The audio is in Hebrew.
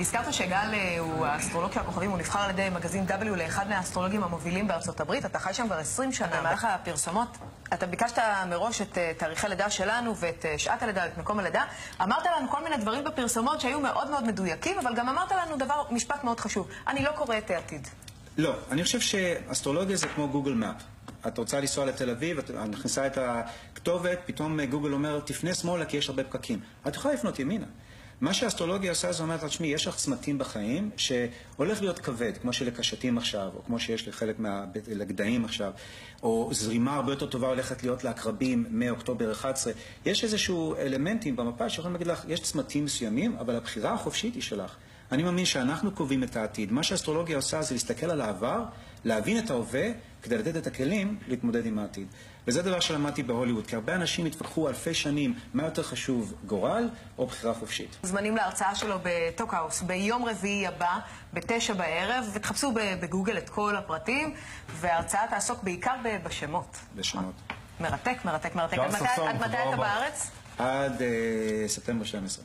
הזכרת שגל אה, הוא האסטרולוג של הכוכבים, הוא נבחר על ידי מגזין W לאחד מהאסטרולוגים המובילים בארצות הברית. אתה חי שם כבר 20 שנה. במהלך הפרסומות, אתה ביקשת מראש את אה, תאריכי הלידה שלנו ואת אה, שעת הלידה, את מקום הלידה. אמרת לנו כל מיני דברים בפרסומות שהיו מאוד מאוד מדויקים, אבל גם אמרת לנו דבר, משפט מאוד חשוב. אני לא קוראת העתיד. לא, אני חושב שאסטרולוגיה זה כמו גוגל מאפ. את רוצה לנסוע לתל אביב, את מכניסה את הכתובת, פתאום גוגל אומר, תפנה שמאלה כי יש הרבה פקקים. את יכולה לפנות ימינה. מה שהאסטרולוגיה עושה זה אומרת, תשמעי, יש לך צמתים בחיים שהולך להיות כבד, כמו שלקשתים עכשיו, או כמו שיש לחלק מהגדיים עכשיו, או זרימה הרבה יותר טובה הולכת להיות לעקרבים מאוקטובר 11. יש איזשהו אלמנטים במפה שיכולים להגיד לך, יש צמתים מסוימים, אבל הבחירה החופשית היא שלך. אני מאמין שאנחנו קובעים את העתיד. מה שהאסטרולוגיה עושה זה להסתכל על העבר, להבין את ההווה, כדי לתת את הכלים להתמודד עם העתיד. וזה דבר שלמדתי בהוליווד, כי הרבה אנשים התווכחו אלפי שנים מה יותר חשוב, גורל או בחירה חופשית. זמנים להרצאה שלו בטוקהאוס ביום רביעי הבא, בתשע בערב, ותחפשו בגוגל את כל הפרטים, וההרצאה תעסוק בעיקר בשמות. בשמות. מרתק, מרתק, מרתק. עד מתי אתה בארץ? עד uh, ספטמבר 12.